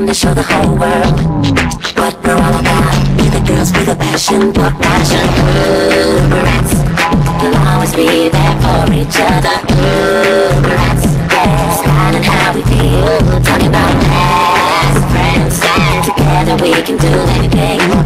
time to show the whole world what we're all about. Be the girls, be the passion, put passion. Ooh, Bratz. We'll always be there for each other. Ooh, Bratz. Yeah, styling how we feel. Talking about best friends. Together we can do anything.